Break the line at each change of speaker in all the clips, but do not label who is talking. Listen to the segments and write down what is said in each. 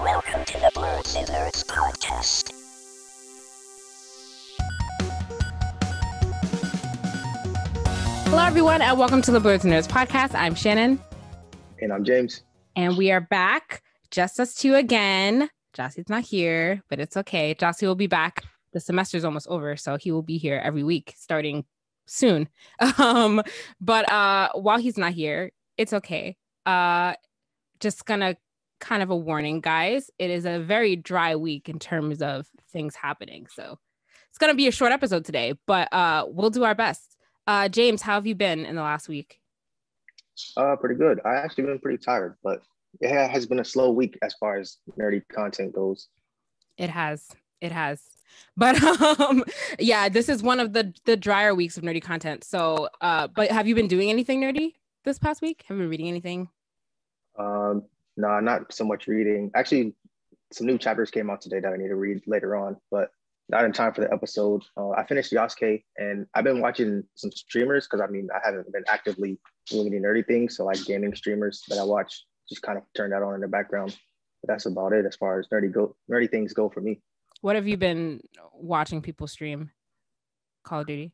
Welcome to the Blue Scissors Podcast.
Hello, everyone, and welcome to the Blerds and Nerds podcast. I'm Shannon,
And I'm James.
and we are back, just us two again. Gyasi's not here, but it's okay. Jossie will be back. The semester's almost over, so he will be here every week starting soon. Um, but uh, while he's not here, it's okay. Uh, just gonna kind of a warning, guys. It is a very dry week in terms of things happening, so it's gonna be a short episode today, but uh, we'll do our best. Uh, James, how have you been in the last week?
Uh, pretty good. I actually been pretty tired, but it has been a slow week as far as nerdy content goes.
It has. It has. But um yeah, this is one of the the drier weeks of nerdy content. So uh but have you been doing anything nerdy this past week? Have you been reading anything?
Um, no, not so much reading. Actually, some new chapters came out today that I need to read later on, but not in time for the episode. Uh, I finished Yasuke, and I've been watching some streamers because I mean I haven't been actively doing any nerdy things, so like gaming streamers that I watch just kind of turn that on in the background. But that's about it as far as nerdy go nerdy things go for me.
What have you been watching people stream? Call of Duty.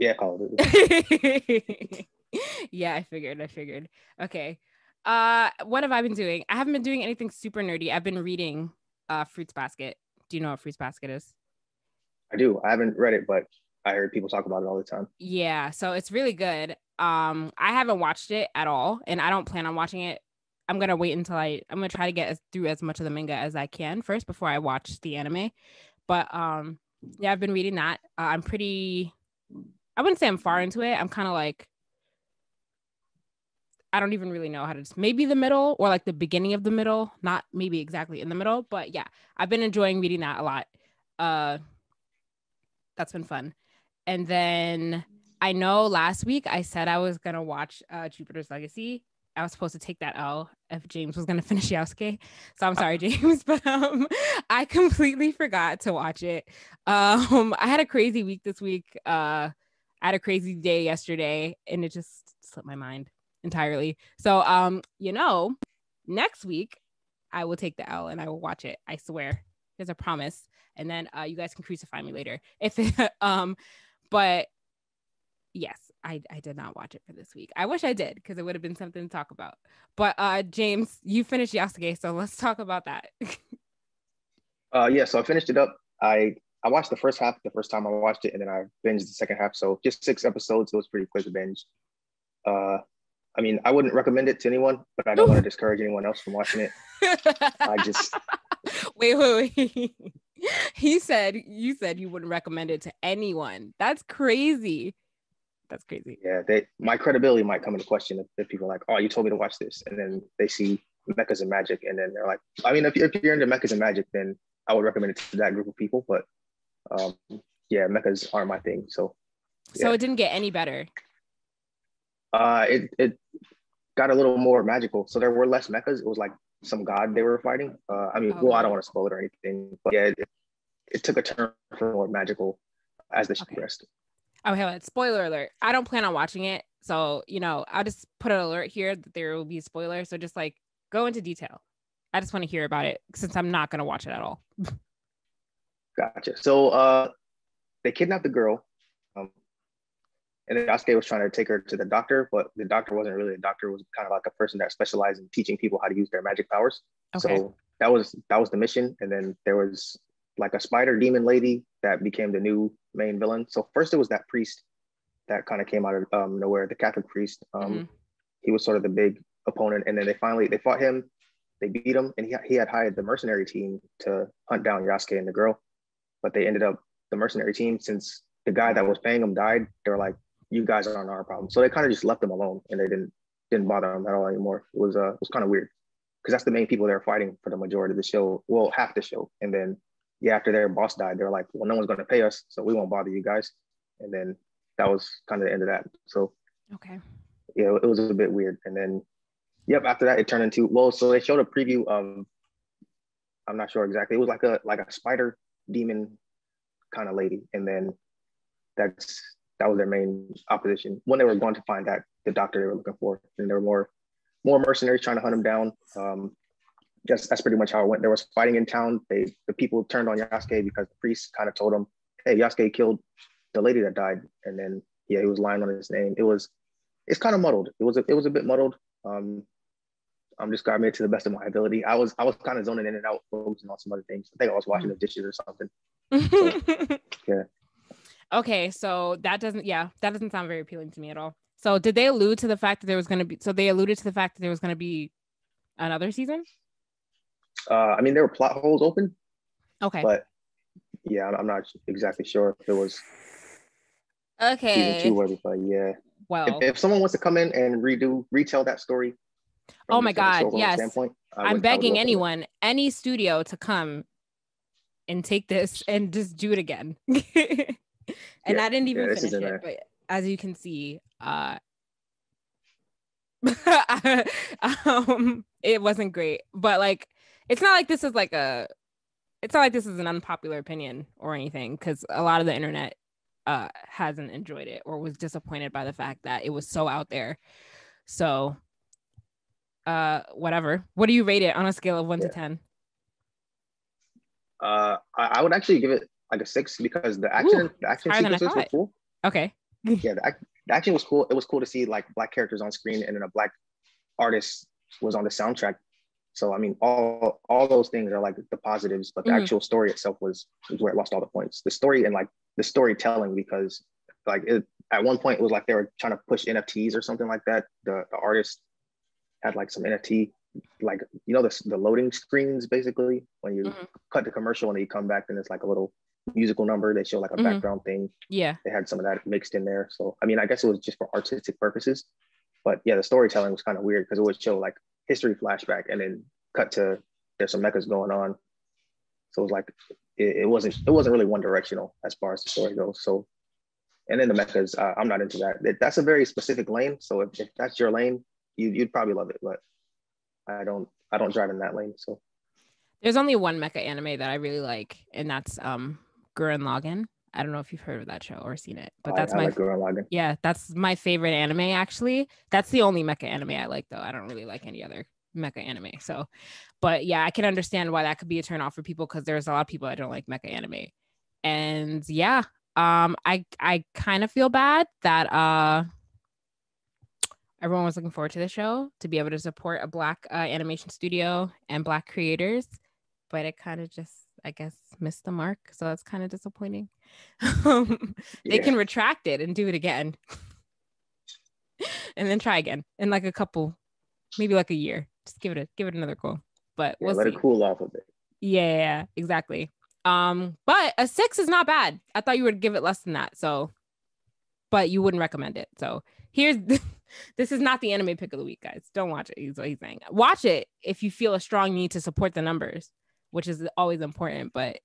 Yeah, Call of Duty.
yeah, I figured. I figured. Okay. Uh what have I been doing? I haven't been doing anything super nerdy. I've been reading uh Fruits Basket. Do you know what Fruits Basket is?
I do. I haven't read it, but I heard people talk about it all the time.
Yeah, so it's really good. Um, I haven't watched it at all, and I don't plan on watching it. I'm gonna wait until I I'm gonna try to get as, through as much of the manga as I can first before I watch the anime. But um, yeah, I've been reading that. Uh, I'm pretty. I wouldn't say I'm far into it. I'm kind of like. I don't even really know how to maybe the middle or like the beginning of the middle, not maybe exactly in the middle, but yeah, I've been enjoying reading that a lot. Uh, that's been fun. And then I know last week I said I was gonna watch uh, Jupiter's Legacy. I was supposed to take that L if James was gonna finish Yasuke. So I'm sorry, James, but um, I completely forgot to watch it. Um, I had a crazy week this week. Uh, I had a crazy day yesterday, and it just slipped my mind entirely. So um, you know, next week I will take the L and I will watch it. I swear. There's a promise. And then uh, you guys can crucify me later if um but yes I, I did not watch it for this week i wish i did because it would have been something to talk about but uh james you finished yasuke so let's talk about that
Uh, yeah, so I finished it up. I I watched the first half the first time I watched it, and then I binged the second half. So just six episodes. It was pretty quick to binge. Uh, I mean, I wouldn't recommend it to anyone, but I don't want to discourage anyone else from watching it. I just
wait wait wait he said you said you wouldn't recommend it to anyone that's crazy that's crazy
yeah, they my credibility might come into question if, if people are like, oh, you told me to watch this, and then they see mechas and magic, and then they're like, I mean, if, you- if you're into mechas and magic, then I would recommend it to that group of people. But um, yeah, mechas aren't my thing. So
so
Yeah.
it didn't get any better
uh, it it got a little more magical. So there were less mechas. It was like some god they were fighting. Uh, I mean, well, I don't want to spoil it or anything, but yeah, it, it took a turn for more magical as the show
Okay.
progressed.
Okay, well, spoiler alert. I don't plan on watching it. So, you know, I'll just put an alert here that there will be a spoiler. So just like go into detail. I just want to hear about it since I'm not going to watch it at all.
Gotcha. So uh, they kidnapped the girl, um, and then Yasuke was trying to take her to the doctor, but the doctor wasn't really a doctor. It was kind of like a person that specialized in teaching people how to use their magic powers.
Okay.
So that was that was the mission, and then there was like a spider demon lady that became the new main villain. So first it was that priest that kind of came out of um, nowhere, the Catholic priest. Um,
Mhm.
He was sort of the big opponent, and then they finally they fought him, they beat him, and he he had hired the mercenary team to hunt down Yasuke and the girl, but they ended up the mercenary team since the guy that was paying them died. They were like, "You guys aren't our problem," so they kind of just left them alone, and they didn't didn't bother them at all anymore. It was uh it was kind of weird because that's the main people they're fighting for the majority of the show. Well, half the show, and then yeah, after their boss died, they were like, "Well, no one's going to pay us, so we won't bother you guys." And then that was kind of the end of that. So
Okay.
yeah, it was a bit weird. And then, yep, after that, it turned into well. So they showed a preview of, I'm not sure exactly. It was like a like a spider demon kind of lady, and then that's that was their main opposition when they were going to find that the doctor they were looking for, and there were more more mercenaries trying to hunt him down. Um, just that's pretty much how it went. There was fighting in town. They the people turned on Yasuke because the priest kind of told them, "Hey, Yasuke killed the lady that died," and then yeah, he was lying on his name. It was it's kind of muddled. It was a, it was a bit muddled. Um, I'm describing it to the best of my ability. I was I was kind of zoning in and out, focusing on some other things. I think I was washing the dishes or something. So, yeah.
Okay, so that doesn't yeah, that doesn't sound very appealing to me at all. So did they allude to the fact that there was going to be so they alluded to the fact that there was going to be another season?
Uh, I mean, there were plot holes open,
Okay.
but yeah, I'm- not exactly sure if it was
okay.
season two or but yeah.
Well,
If, if someone wants to come in and redo retell that story.
Oh my
the- from the
God, yes. I'm
would-
begging anyone, any studio to come and take this and just do it again. and
Yeah,
I didn't even
this
finish it, but as you can see, uh um it wasn't great. But like it's not like this is like a it's not like this is an unpopular opinion or anything because a lot of the internet uh hasn't enjoyed it or was disappointed by the fact that it was so out there. So uh whatever. What do you rate it on a scale of one to ten?
Uh, I, I would actually give it like a six because the action,
Ooh,
the action sequences were cool.
Okay.
Yeah, the, the action was cool. It was cool to see like black characters on screen and then a black artist was on the soundtrack. So I mean, all all those things are like the positives, but the
Mhm.
actual story itself was, was where it lost all the points. The story and like the storytelling because like it, at one point it was like they were trying to push NFTs or something like that. The the artist had like some NFT, like you know the the loading screens basically when you
Mhm.
cut the commercial and then you come back and it's like a little musical number. They show like a
Mhm.
background thing
Yeah.
they had some of that mixed in there. So I mean, I guess it was just for artistic purposes. But yeah, the storytelling was kind of weird because it would show like history flashback and then cut to there's some mechas going on. So it was like it, it wasn't it wasn't really one directional as far as the story goes. So and then the mechas, uh, I'm not into that. That- That's a very specific lane. So if, if that's your lane, you, you'd probably love it. But I don't I don't drive in that lane. So
There's only one mecha anime that I really like, and that's um Gurren Lagann. I don't know if you've heard of that show or seen it, but
I-
that's
I,
my
like
yeah, that's my favorite anime actually. That's the only mecha anime I like though. I don't really like any other mecha anime. So, but yeah, I can understand why that could be a turn off for people because there's a lot of people that don't like mecha anime. And yeah, um I I kind of feel bad that uh everyone was looking forward to the show to be able to support a black uh, animation studio and black creators, but it kind of just I guess missed the mark. So that's kind of disappointing. Um, they
Yeah.
can retract it and do it again and then try again in like a couple maybe like a year just give it a give it another go but
Yeah,
we'll
let
see
it cool off a bit.
yeah, yeah, yeah, exactly um but a six is not bad i thought you would give it less than that so but you wouldn't recommend it so here's this is not the anime pick of the week guys don't watch it he's what he's saying watch it if you feel a strong need to support the numbers which is always important but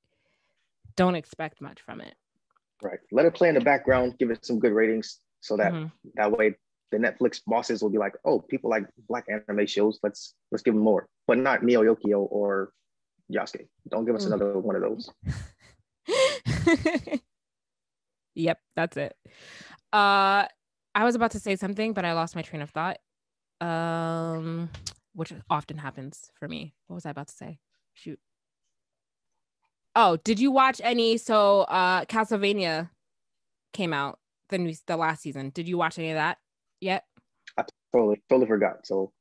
don't expect much from it
Right. Let it play in the background, give it some good ratings so that
Mhm.
that way the Netflix bosses will be like, oh, people like black anime shows. Let's let's give them more. But not Neo Yokio or Yasuke. Don't give us
Mhm.
another one of those.
yep, that's it. Uh I was about to say something, but I lost my train of thought. Um which often happens for me. What was I about to say? Shoot. Oh, did you watch any so uh Castlevania came out the new the last season. Did you watch any of that yet?
I Totally, totally forgot. So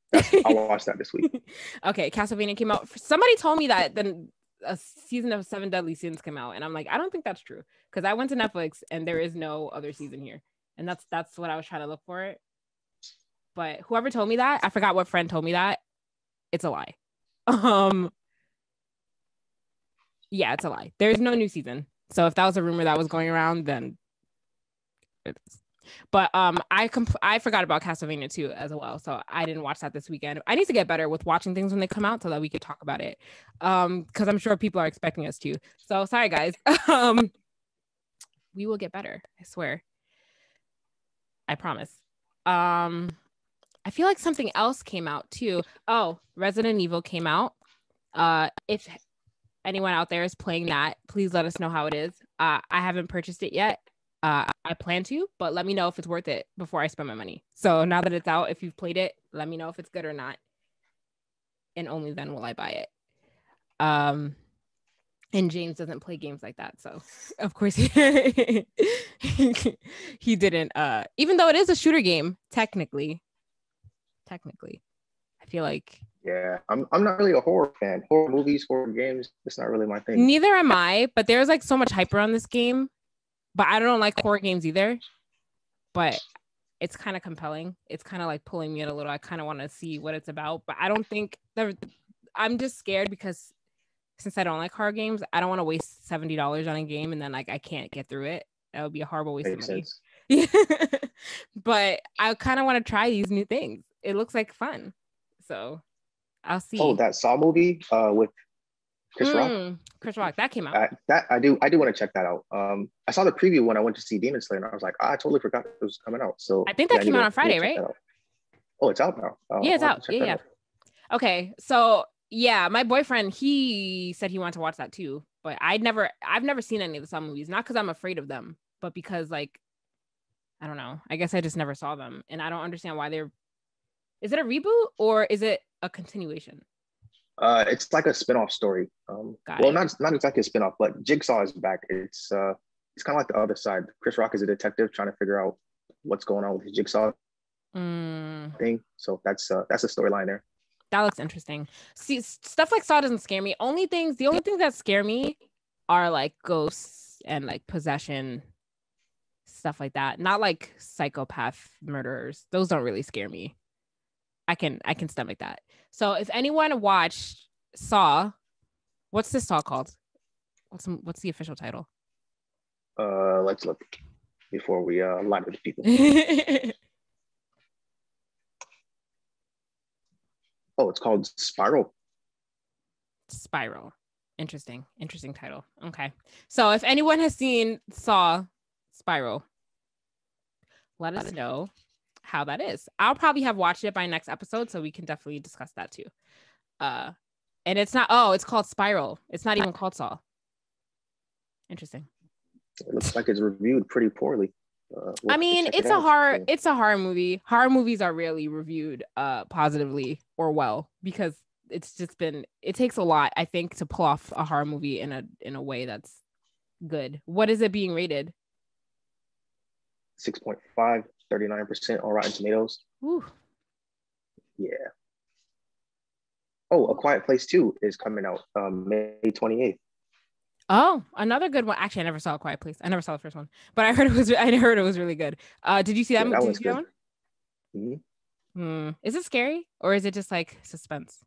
I'll watch that this week.
okay, Castlevania came out. Somebody told me that then a season of Seven Deadly Sins came out, and I'm like, I don't think that's true because I went to Netflix and there is no other season here, and that's that's what I was trying to look for it. But whoever told me that, I forgot what friend told me that. It's a lie. Um, yeah, it's a lie. There's no new season. So if that was a rumor that was going around, then it is. But um, I comp- I forgot about Castlevania too as well, so I didn't watch that this weekend. I need to get better with watching things when they come out so that we could talk about it. Um, because I'm sure people are expecting us to. So sorry guys. um, we will get better. I swear. I promise. Um, I feel like something else came out too. Oh, Resident Evil came out. Uh, if anyone out there is playing that, please let us know how it is. Uh, I haven't purchased it yet. Uh, I plan to, but let me know if it's worth it before I spend my money. So now that it's out, if you've played it, let me know if it's good or not. and only then will I buy it. Um, and James doesn't play games like that, so of course he he didn't. Uh, even though it is a shooter game, technically, technically, I feel like
Yeah, I'm I'm not really a horror fan. Horror movies, horror games, it's not really my thing.
neither am I. But there's like so much hype around this game, but I don't like horror games either. But it's kind of compelling. It's kind of like pulling me in a little. I kind of want to see what it's about, but I don't think. I'm just scared because since I don't like horror games, I don't want to waste seventy dollars on a game and then like I can't get through it. That would be a horrible waste
Makes
of money.
sense.
but I kind of want to try these new things. It looks like fun, so I'll see.
Oh, that Saw movie uh, with Chris Rock.
Mm, Chris Rock that came out.
I, that I do I do want to check that out. Um, I saw the preview when I went to see Demon Slayer, and I was like, ah, I totally forgot it was coming out. So
I think that
I
came out
to-
on Friday,
need to check
right?
Oh, it's out now. Oh,
Yeah, it's out. Yeah, yeah.
out.
Okay, so yeah, my boyfriend he said he wanted to watch that too, but I'd never, I've never seen any of the Saw movies. Not because I'm afraid of them, but because like, I don't know. I guess I just never saw them, and I don't understand why they're. Is it a reboot or is it a continuation?
Uh, it's like a spin-off story. Um,
Got
well,
it.
not not exactly a spin-off, but Jigsaw is back. It's uh, it's kind of like the other side. Chris Rock is a detective trying to figure out what's going on with his Jigsaw
Mm,
thing. So that's uh, that's a storyline there.
that looks interesting. See, stuff like Saw doesn't scare me. Only things, the only things that scare me are like ghosts and like possession, stuff like that. Not like psychopath murderers. Those don't really scare me. I can I can stomach that. So if anyone watched Saw, what's this Saw called? What's what's the official title?
Uh, let's look before we uh lie to the people. Oh, it's called Spiral.
Spiral. Interesting. Interesting title. Okay. So if anyone has seen Saw Spiral, let us know how that is. I'll probably have watched it by next episode, so we can definitely discuss that too. Uh and it's not oh, it's called Spiral. It's not even called Saw. Interesting.
It looks like it's reviewed pretty poorly. Uh, we'll
I mean, it's
it
a horror.
Yeah.
It's a horror movie. Horror movies are rarely reviewed uh positively or well because it's just been. It takes a lot, I think, to pull off a horror movie in a in a way that's good. What is it being rated?
6.5, 39% on Rotten Tomatoes.
Ooh,
Yeah. Oh, A Quiet Place 2 is coming out um, May 28th.
oh, another good one. Actually, I never saw a Quiet Place. I never saw the first one, but I heard it was. I heard it was really good. Uh, did you see that?
Yeah, that
did you see that
good.
one?
Mhm.
Hmm. Is it scary or is it just like suspense?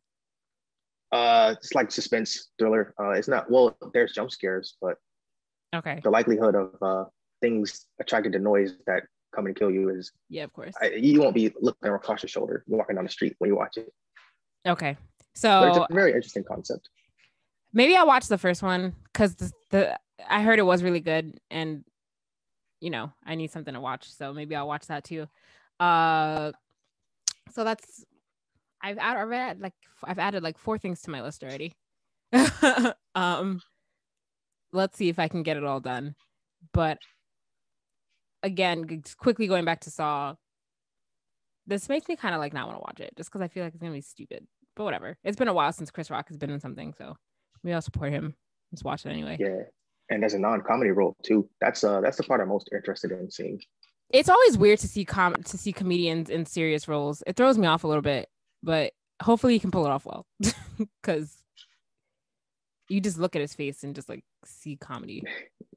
Uh, it's like suspense thriller. Uh, it's not, well, there's jump scares, but
Okay.
the likelihood of uh, things attracted to noise that come and kill you is,
Yeah, of course.
I, you won't be looking across your shoulder walking down the street when you watch it.
Okay.
But
So
it's a very interesting concept.
maybe I'll watch the first one because the, the I heard it was really good and you know I need something to watch so maybe I'll watch that too. Uh, so that's I've added like I've added like four things to my list already. um, let's see if I can get it all done. But again, quickly going back to Saw, this makes me kind of like not want to watch it just because I feel like it's gonna be stupid. But whatever. It's been a while since Chris Rock has been in something, so maybe I'll support him. Just watch it anyway.
Yeah. And as a non-comedy role too. That's uh that's the part I'm most interested in seeing.
It's always weird to see com to see comedians in serious roles. It throws me off a little bit, but hopefully he can pull it off well. Cause you just look at his face and just like see comedy.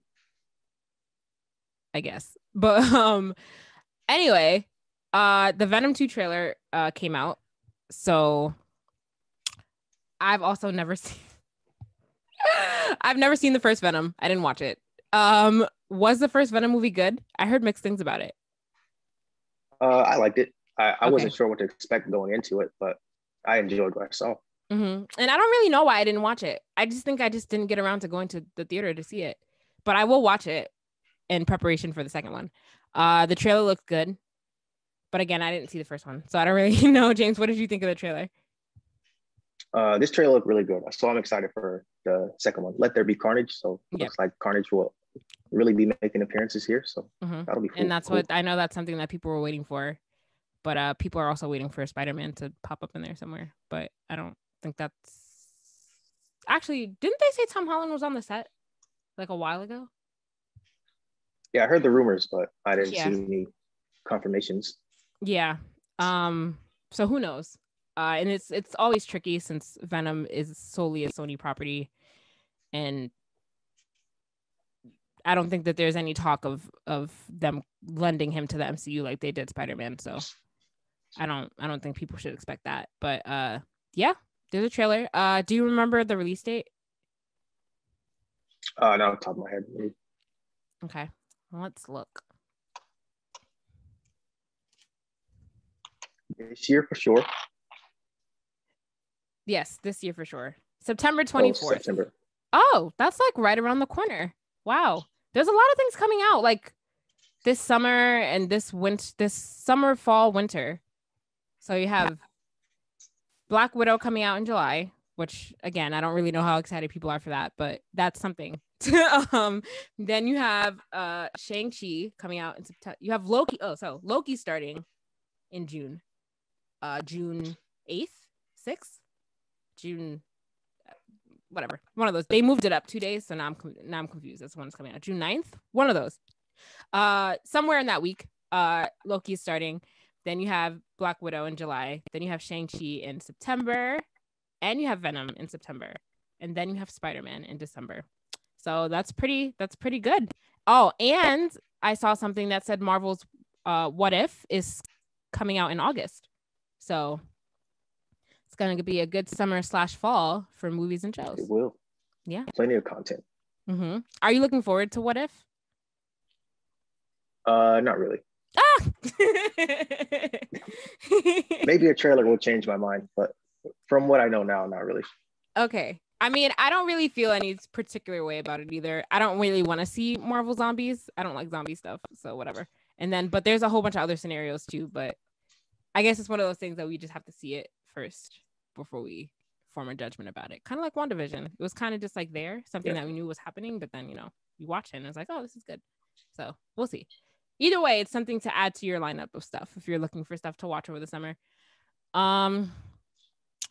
I guess. But um anyway, uh the Venom 2 trailer uh came out. So I've also never seen I've never seen the first Venom. I didn't watch it. Um was the first Venom movie good? I heard mixed things about it.
Uh, I liked it. I, I
Okay.
wasn't sure what to expect going into it, but I enjoyed what I saw.
hmm And I don't really know why I didn't watch it. I just think I just didn't get around to going to the theater to see it. But I will watch it in preparation for the second one. Uh, the trailer looked good, but again, I didn't see the first one, so I don't really know. James, what did you think of the trailer?
Uh, this trailer looked really good, so I'm excited for the second one. Let There Be Carnage. So it
Yeah.
looks like Carnage will really be making appearances here. So
Mhm.
that'll be cool.
And that's
cool.
what I know. That's something that people were waiting for, but uh, people are also waiting for Spider Man to pop up in there somewhere. But I don't think that's actually didn't they say Tom Holland was on the set like a while ago?
Yeah, I heard the rumors, but I didn't
Yeah.
see any confirmations.
Yeah. Um. So who knows? Uh, and it's it's always tricky since Venom is solely a Sony property, and I don't think that there's any talk of of them lending him to the MCU like they did Spider Man. So I don't I don't think people should expect that. But uh, yeah, there's a trailer. Uh, do you remember the release date?
Uh, not off the top of my head.
Okay, let's look.
This year for sure.
Yes, this year for sure. September
Oh,
twenty fourth.
September.
Oh, that's like right around the corner. Wow. There's a lot of things coming out like this summer and this winter, this summer, fall, winter. So you have Black Widow coming out in July, which again, I don't really know how excited people are for that, but that's something. um, then you have uh Shang-Chi coming out in September. You have Loki. Oh, so Loki starting in June. Uh June 8th, 6th, June whatever one of those they moved it up two days so now i'm now i'm confused that's it's coming out june 9th one of those uh somewhere in that week uh loki is starting then you have black widow in july then you have shang-chi in september and you have venom in september and then you have spider-man in december so that's pretty that's pretty good oh and i saw something that said marvel's uh what if is coming out in august so it's going to be a good summer slash fall for movies and shows
It will.
Yeah.
Plenty of content.
Mm-hmm. Are you looking forward to What If?
Uh, not really.
Ah!
Maybe a trailer will change my mind, but from what I know now, not really.
okay. I mean, I don't really feel any particular way about it either. I don't really want to see Marvel zombies. I don't like zombie stuff, so whatever. And then, but there's a whole bunch of other scenarios too. But I guess it's one of those things that we just have to see it first before we form a judgment about it. Kind of like WandaVision. It was kind of just like there, something
Yeah.
that we knew was happening, but then you know you watch it and it's like, oh, this is good. So we'll see. Either way, it's something to add to your lineup of stuff if you're looking for stuff to watch over the summer. Um,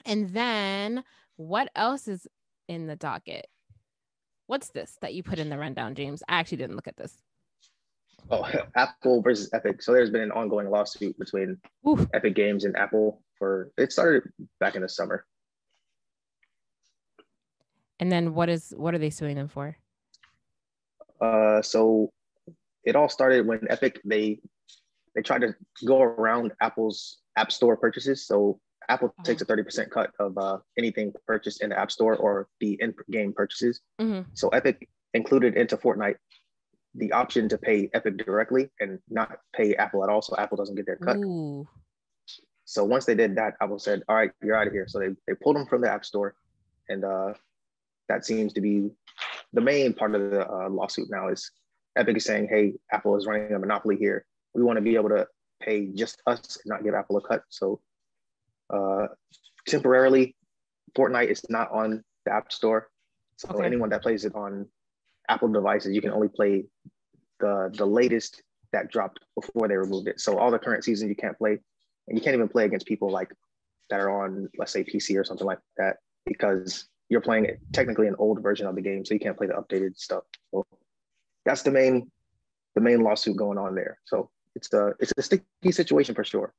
and then what else is in the docket? What's this that you put in the rundown, James? I actually didn't look at this.
Oh, Apple versus Epic. So there's been an ongoing lawsuit between
Ooh,
Epic Games and Apple for it started back in the summer.
and then what is what are they suing them for?
Uh, so it all started when Epic they they tried to go around Apple's App Store purchases. So Apple takes a 30% cut of uh, anything purchased in the App Store or the in-game purchases.
Mhm.
So Epic included into Fortnite the option to pay Epic directly and not pay Apple at all, so Apple doesn't get their cut.
Ooh,
So once they did that, Apple said, "All right, you're out of here." So they they pulled them from the App Store, and uh, that seems to be the main part of the uh, lawsuit now. Is Epic is saying, "Hey, Apple is running a monopoly here. We want to be able to pay just us and not give Apple a cut." So uh, temporarily, Fortnite is not on the App Store. So
Okay.
anyone that plays it on Apple devices, you can only play the the latest that dropped before they removed it. So all the current season you can't play, and you can't even play against people like that are on, let's say, PC or something like that, because you're playing technically an old version of the game, so you can't play the updated stuff. So that's the main the main lawsuit going on there. So it's a it's a sticky situation for sure.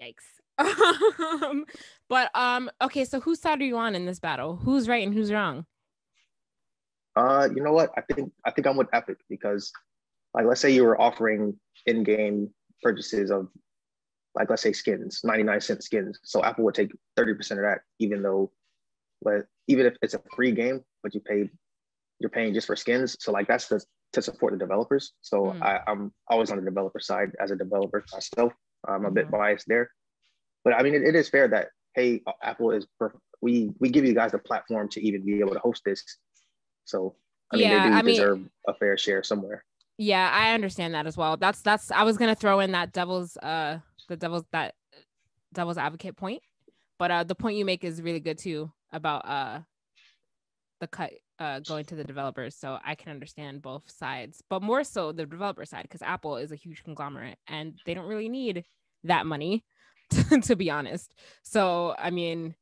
yikes. Um, but um, okay, so whose side are you on in this battle? Who's right and who's wrong?
Uh, you know what? I think I think I'm with Epic because, like, let's say you were offering in-game purchases of, like, let's say skins, 99 cent skins. So Apple would take 30% of that, even though, but even if it's a free game, but you paid, you're paying just for skins. So like that's the to support the developers. So
Mm.
I, I'm always on the developer side as a developer myself. I'm a bit
Mhm.
biased there, but I mean it, it is fair that hey, Apple is we we give you guys the platform to even be able to host this. So I mean
Yeah,
they do
I mean-
deserve a fair share somewhere.
Yeah, I understand that as well. That's that's I was gonna throw in that devil's uh the devil's that devil's advocate point. But uh the point you make is really good too about uh the cut uh going to the developers. So I can understand both sides, but more so the developer side, because Apple is a huge conglomerate and they don't really need that money to, be honest. So I mean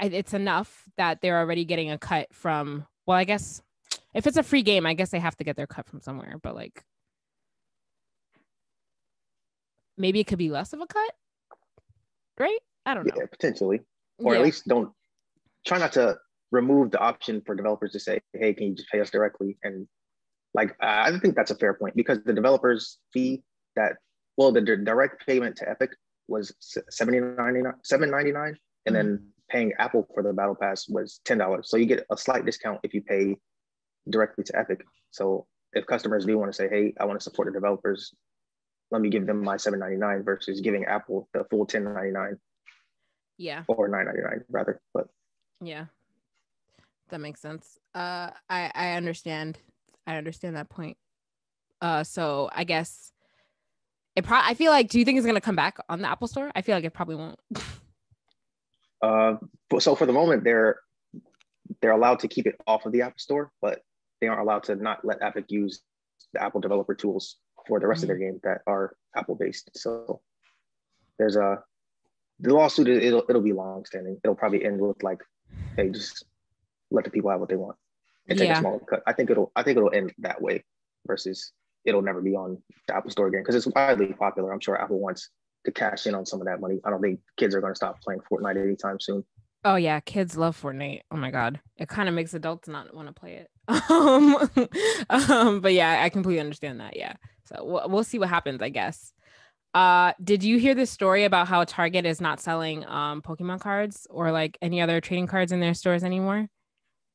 it's enough that they're already getting a cut from. Well, I guess if it's a free game, I guess they have to get their cut from somewhere. But like, maybe it could be less of a cut, right? I don't know.
Yeah, potentially, or
Yeah.
at least don't try not to remove the option for developers to say, "Hey, can you just pay us directly?" And like, I think that's a fair point because the developers fee that well, the di- direct payment to Epic was seventy ninety nine, seven ninety nine, and then paying Apple for the Battle Pass was ten dollars. So you get a slight discount if you pay directly to Epic. So if customers do want to say, "Hey, I want to support the developers," let me give them my seven ninety nine versus giving Apple the full ten ninety nine
Yeah.
or nine ninety nine rather. But
Yeah. That makes sense. Uh I I understand. I understand that point. Uh so I guess it pro- I feel like do you think it's going to come back on the Apple Store? I feel like it probably won't.
uh, so for the moment, they're they're allowed to keep it off of the App Store, but they aren't allowed to not let Epic use the Apple developer tools for the rest of their games that are Apple based. So there's a the lawsuit. It'll it'll be long standing. It'll probably end with like, hey, just let the people have what they want and take
Yeah.
a smaller cut. I think it'll I think it'll end that way versus it'll never be on the Apple Store again because it's widely popular. I'm sure Apple wants to cash in on some of that money. I don't think kids are going to stop playing Fortnite anytime soon.
Oh yeah, kids love Fortnite. Oh my god, it kind of makes adults not want to play it. Um, um, but yeah, I completely understand that. Yeah, so we'll, we'll see what happens, I guess. Uh, did you hear this story about how Target is not selling um Pokemon cards or like any other trading cards in their stores anymore?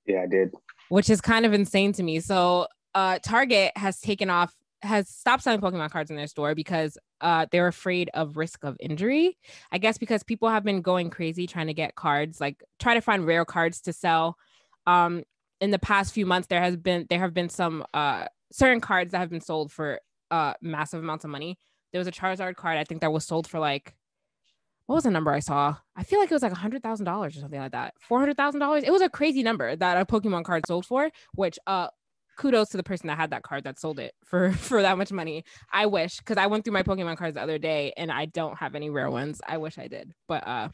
Yeah, I did.
Which is kind of insane to me. So, uh, Target has taken off, has stopped selling Pokemon cards in their store because uh they're afraid of risk of injury. I guess because people have been going crazy trying to get cards, like try to find rare cards to sell. Um, in the past few months, there has been there have been some uh certain cards that have been sold for uh massive amounts of money. There was a Charizard card I think that was sold for like what was the number I saw? I feel like it was like a hundred thousand dollars or something like that. Four hundred thousand dollars. It was a crazy number that a Pokemon card sold for. Which uh kudos to the person that had that card that sold it for for that much money. I wish because I went through my Pokemon cards the other day and I don't have any rare ones. I wish I did, but uh,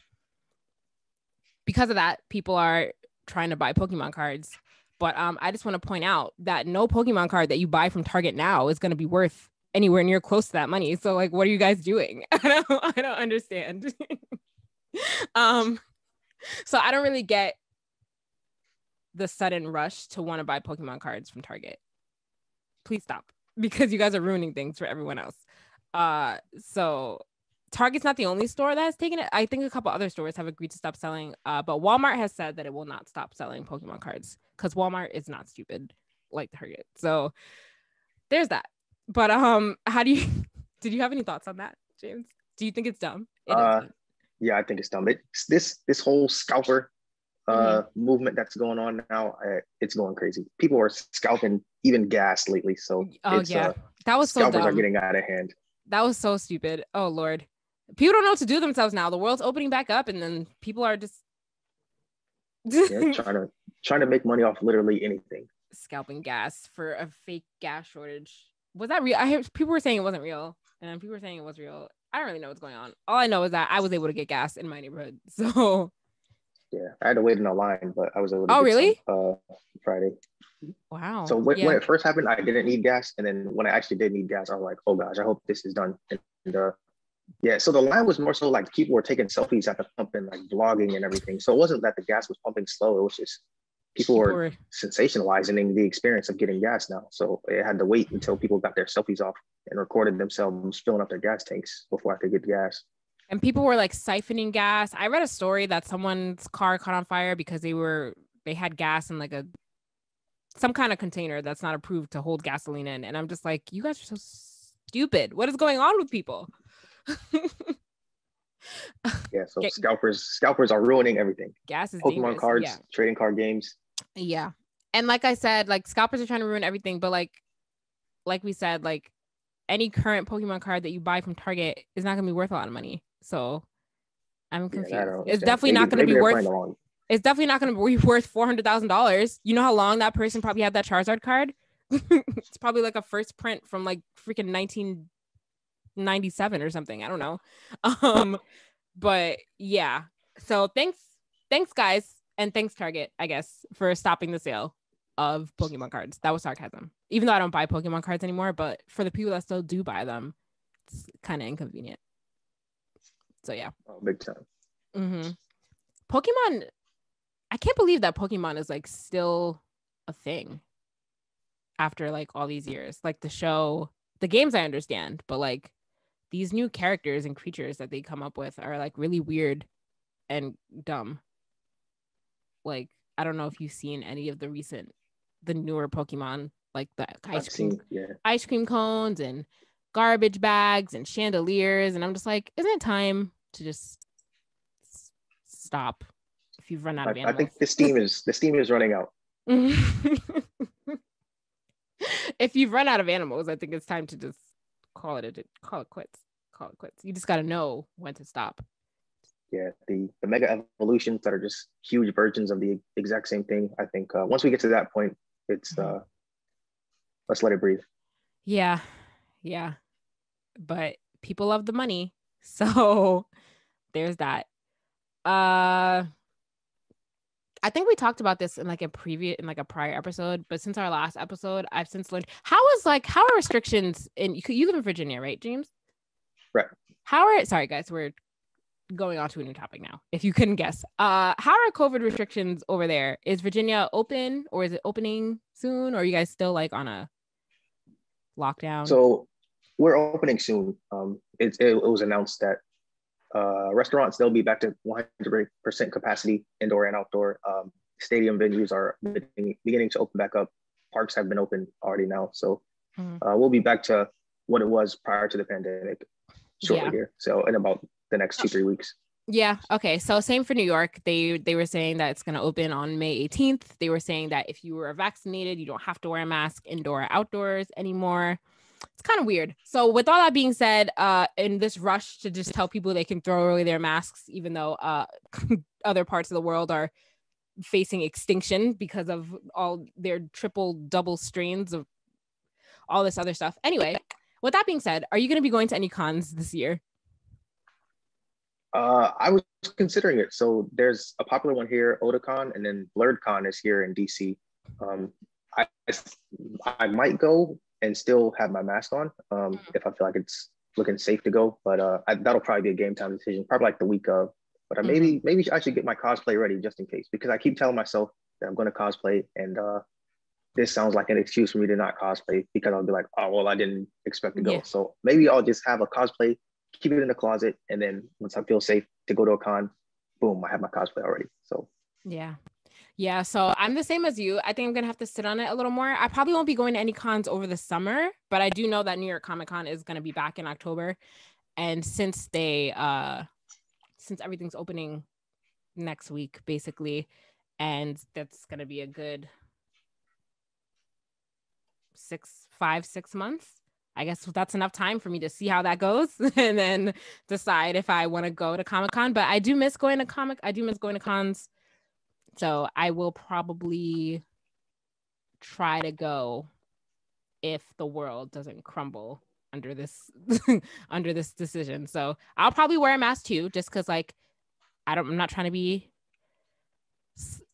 because of that, people are trying to buy Pokemon cards. But um, I just want to point out that no Pokemon card that you buy from Target now is going to be worth anywhere near close to that money. So like, what are you guys doing? I don't I don't understand. um, so I don't really get the sudden rush to want to buy Pokemon cards from Target. Please stop because you guys are ruining things for everyone else. Uh, so Target's not the only store that has taken it. I think a couple other stores have agreed to stop selling. Uh, but Walmart has said that it will not stop selling Pokemon cards because Walmart is not stupid like Target. So there's that. But um, how do you? Did you have any thoughts on that, James? Do you think it's dumb? It
Uh. Yeah, I think it's dumb. It's this this whole scalper uh
Mm-hmm.
movement that's going on now. Uh, it's going crazy. People are scalping even gas lately. So
Oh yeah,
uh,
that was so
scalpers
dumb.
are getting out of hand.
That was so stupid. Oh lord. People don't know what to do themselves now. The world's opening back up and then people are just
Yeah, trying to trying to make money off literally anything.
scalping gas for a fake gas shortage. Was that real? I heard people were saying it wasn't real, and then people were saying it was real. I don't really know what's going on. All I know is that I was able to get gas in my neighborhood. So
Yeah, I had to wait in a line, but I was able to.
Oh,
get
really?
some, uh, Friday.
wow.
So when,
yeah.
when it first happened, I didn't need gas, and then when I actually did need gas, I was like, "Oh gosh, I hope this is done." And uh, yeah, so the line was more so like people were taking selfies at the pump and like vlogging and everything. So it wasn't that the gas was pumping slow; it was just people,
People
were
were-
sensationalizing the experience of getting gas now. So it had to wait until people got their selfies off and recorded themselves filling up their gas tanks before I could get gas.
And people were like siphoning gas. I read a story that someone's car caught on fire because they were they had gas in like a some kind of container that's not approved to hold gasoline in. And I'm just like, you guys are so stupid. What is going on with people?
Yeah, so
Get-
scalpers scalpers are ruining everything.
gas is
Pokemon
dangerous.
cards,
Yeah.
trading card games.
Yeah. And like I said, like scalpers are trying to ruin everything, but like like we said, like any current Pokemon card that you buy from Target is not gonna be worth a lot of money. So I'm confused.
Don't
it's definitely
Maybe-
not gonna be worth it's definitely not gonna be worth four hundred thousand dollars. You know how long that person probably had that Charizard card? it's probably like a first print from like freaking nineteen ninety seven or something. I don't know. Um but yeah. So thanks thanks guys and thanks Target, I guess, for stopping the sale of Pokemon cards. That was sarcasm. Even though I don't buy Pokemon cards anymore, but for the people that still do buy them, it's kind of inconvenient. So yeah.
Oh, big time.
Mm-hmm. Pokemon, I can't believe that Pokemon is like still a thing after like all these years. Like the show, the games I understand, but like these new characters and creatures that they come up with are like really weird and dumb. Like I don't know if you've seen any of the recent, the newer Pokemon, like the ice cream,
seen, yeah.
ice cream cones and garbage bags and chandeliers, and I'm just like, isn't it time to just stop if you've run out
I,
of
I
animals?
think the steam is the steam is running out.
if you've run out of animals, I think it's time to just call it a call it quits. Call it quits. You just got to know when to stop.
Yeah, the the mega evolutions that are just huge versions of the exact same thing. I think uh, once we get to that point, it's
Mhm.
uh, let's let it breathe.
Yeah. Yeah. But people love the money. So there's that. Uh I think we talked about this in like a previous in like a prior episode, but since our last episode, I've since learned how is like how are restrictions in you, you live in Virginia, right, James?
Right.
How are sorry guys, we're going on to a new topic now. If you couldn't guess. Uh how are COVID restrictions over there? Is Virginia open or is it opening soon? Or are you guys still like on a lockdown?
So we're opening soon. Um, it, it, it was announced that uh, restaurants they'll be back to 100% capacity, indoor and outdoor. Um, stadium venues are beginning, to open back up. Parks have been open already now, so
Mhm.
uh, we'll be back to what it was prior to the pandemic shortly
Yeah.
here. So in about the next two three weeks.
Yeah. Okay. So same for New York. They they were saying that it's going to open on May 18th. They were saying that if you were vaccinated, you don't have to wear a mask indoor or outdoors anymore. It's kind of weird. So with all that being said, uh, in this rush to just tell people they can throw away their masks, even though uh, other parts of the world are facing extinction because of all their triple double strains of all this other stuff. Anyway, with that being said, are you going to be going to any cons this year?
Uh, I was considering it. So there's a popular one here, Otakon, and then Blerdcon is here in DC. Um, I I might go and still have my mask on um, if I feel like it's looking safe to go. But uh, I, that'll probably be a game time decision, probably like the week of. But uh, maybe maybe I should get my cosplay ready just in case because I keep telling myself that I'm going to cosplay, and uh, this sounds like an excuse for me to not cosplay because I'll be like, oh well, I didn't expect to go.
Yeah.
So maybe I'll just have a cosplay, keep it in the closet, and then once I feel safe to go to a con, boom, I have my cosplay already. So
Yeah. Yeah. So I'm the same as you. I think I'm to have to sit on it a little more. I probably won't be going to any cons over the summer, but I do know that New York Comic Con is to be back in October. And since they, uh, since everything's opening next week, basically, and that's to be a good six, five, six months. I guess that's enough time for me to see how that goes and then decide if I want to go to Comic Con. But I do miss going to comic. I do miss going to cons. So I will probably try to go if the world doesn't crumble under this under this decision. So I'll probably wear a mask too, just because like I don't I'm not trying to be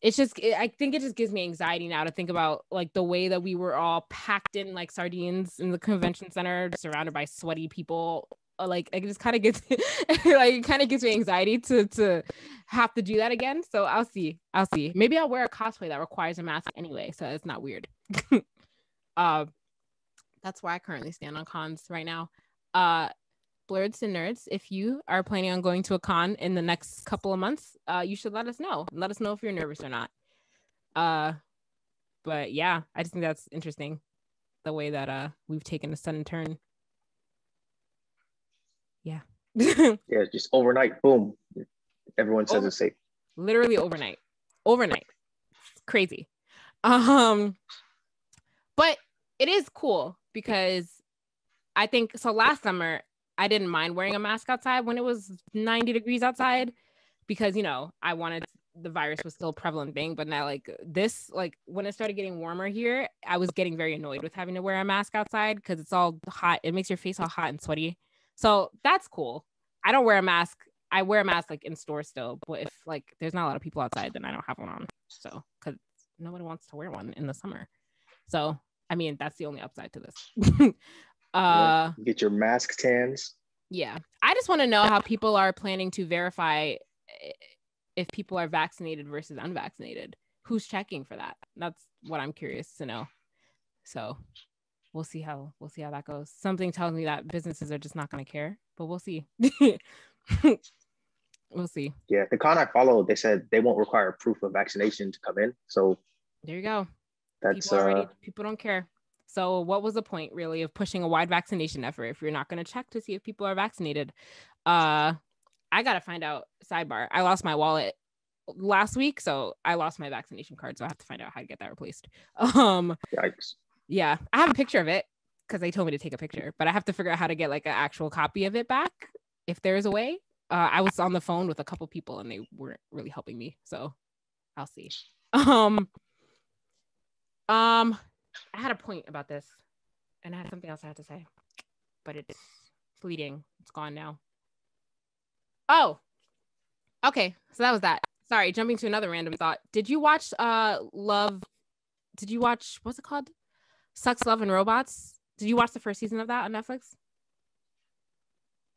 it's just I think it just gives me anxiety now to think about like the way that we were all packed in like sardines in the convention center, surrounded by sweaty people. Uh, Like it just kind of gets like it kind of gives me anxiety to to have to do that again. So I'll see. I'll see. Maybe I'll wear a cosplay that requires a mask anyway, so it's not weird. uh, that's where I currently stand on cons right now. Uh, blerds and nerds, if you are planning on going to a con in the next couple of months, uh, you should let us know. Let us know if you're nervous or not. Uh, but yeah, I just think that's interesting, the way that uh we've taken a sudden turn. Yeah.
yeah, just overnight, boom, everyone says
Over-
it's safe.
literally overnight. Overnight. Crazy. Um but it is cool because i think so last summer i didn't mind wearing a mask outside when it was 90 degrees outside because you know i wanted the virus was still a prevalent thing but now like this like when it started getting warmer here i was getting very annoyed with having to wear a mask outside because it's all hot. It makes your face all hot and sweaty so that's cool i don't wear a mask I wear a mask like in store still, but if like there's not a lot of people outside, then I don't have one on. So because nobody wants to wear one in the summer. So I mean that's the only upside to this. uh
Get your mask tans.
yeah. I just want to know how people are planning to verify eh, if people are vaccinated versus unvaccinated. Who's checking for that? That's what I'm curious to know. So we'll see how we'll see how that goes. Something tells me that businesses are just not going to care, but we'll see. we'll see.
Yeah, the con I followed, they said they won't require proof of vaccination to come in. So
There you go.
that's
people already
uh
people don't care. So what was the point really of pushing a wide vaccination effort if you're not going to check to see if people are vaccinated? Uh I got to find out sidebar. I lost my wallet last week, so I lost my vaccination card, so I have to find out how to get that replaced. Um
yikes.
Yeah, I have a picture of it cuz they told me to take a picture, but I have to figure out how to get like an actual copy of it back if there is a way. Uh, I was on the phone with a couple people and they weren't really helping me, so I'll see. Um um I had a point about this and I had something else I had to say, but it's fleeting. It's gone now. Oh, okay. So that was that. Sorry, jumping to another random thought. Did you watch uh Love? Did you watch what's it called? Sucks Love and Robots. Did you watch the first season of that on Netflix?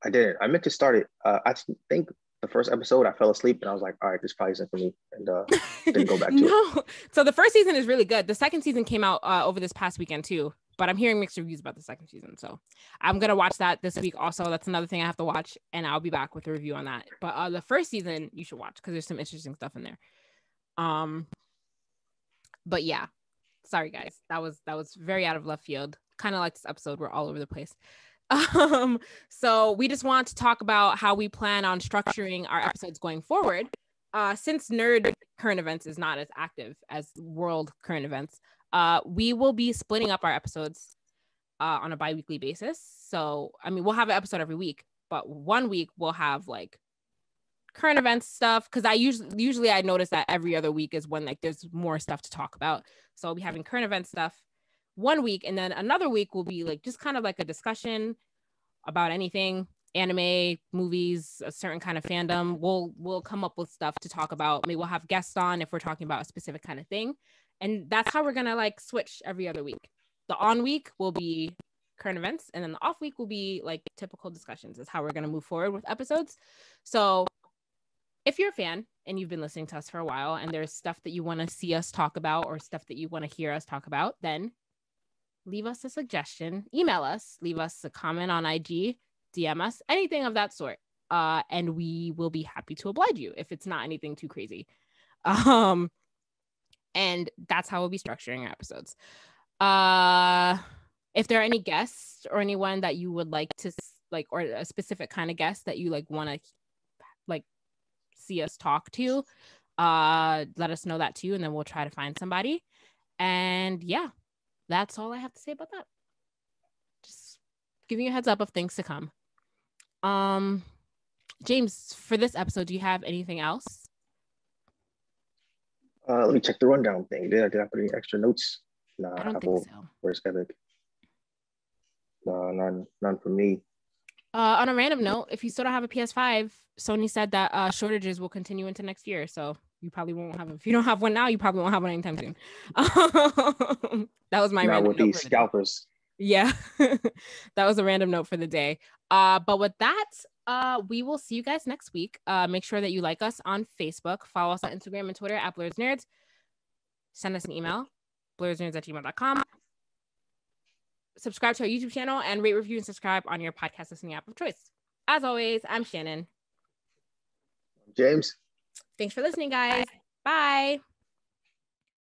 I didn't. I meant to start it. Uh, I think the first episode I fell asleep and I was like, all right, this probably isn't for me. And uh didn't go back to it.
no. So the first season is really good. The second season came out uh, over this past weekend too, but I'm hearing mixed reviews about the second season. So I'm gonna watch that this week. Also, that's another thing I have to watch, and I'll be back with a review on that. But uh, the first season you should watch because there's some interesting stuff in there. Um, but yeah, sorry guys, that was that was very out of left field. Kind of like this episode, we're all over the place. Um, so we just want to talk about how we plan on structuring our episodes going forward. Uh, since nerd current events is not as active as world current events, uh, we will be splitting up our episodes uh, on a bi-weekly basis. So, I mean, we'll have an episode every week, but one week we'll have like current events stuff because I usually usually I notice that every other week is when like there's more stuff to talk about. So I'll be having current event stuff one week, and then another week will be like just kind of like a discussion about anything anime movies a certain kind of fandom. We'll we'll come up with stuff to talk about. Maybe we'll have guests on if we're talking about a specific kind of thing. And that's how we're gonna like switch every other week. The on week will be current events and then the off week will be like typical discussions is how we're gonna move forward with episodes. So if you're a fan and you've been listening to us for a while and there's stuff that you want to see us talk about or stuff that you want to hear us talk about then leave us a suggestion email us leave us a comment on ig dm us anything of that sort. Uh, and we will be happy to oblige you if it's not anything too crazy. Um and that's how we'll be structuring our episodes. Uh if there are any guests or anyone that you would like to like or a specific kind of guest that you like want to see us talk to uh let us know that too and then we'll try to find somebody and yeah that's all i have to say about that just giving you a heads up of things to come um james for this episode do you have anything else
Uh, let me check the rundown thing. Did I, did I put any extra notes? Nah,
i don't
Apple,
think so
where's Epic? No, none, none for me.
Uh, on a random note, if you still don't have a PS5, Sony said that uh, shortages will continue into next year. So you probably won't have. One. If you don't have one now, you probably won't have one anytime soon. that was my
Not
random
with
note
these
the day.
scalpers.
Yeah, that was a random note for the day. Uh, but with that, uh, we will see you guys next week. Uh, make sure that you like us on Facebook, follow us on Instagram and Twitter at Blerds Nerds. Send us an email, blerdsnerds at gmail.com. Subscribe to our YouTube channel and rate, review, and subscribe on your podcast listening app of choice. As always, I'm Shannon.
James.
Thanks for listening, guys. Bye.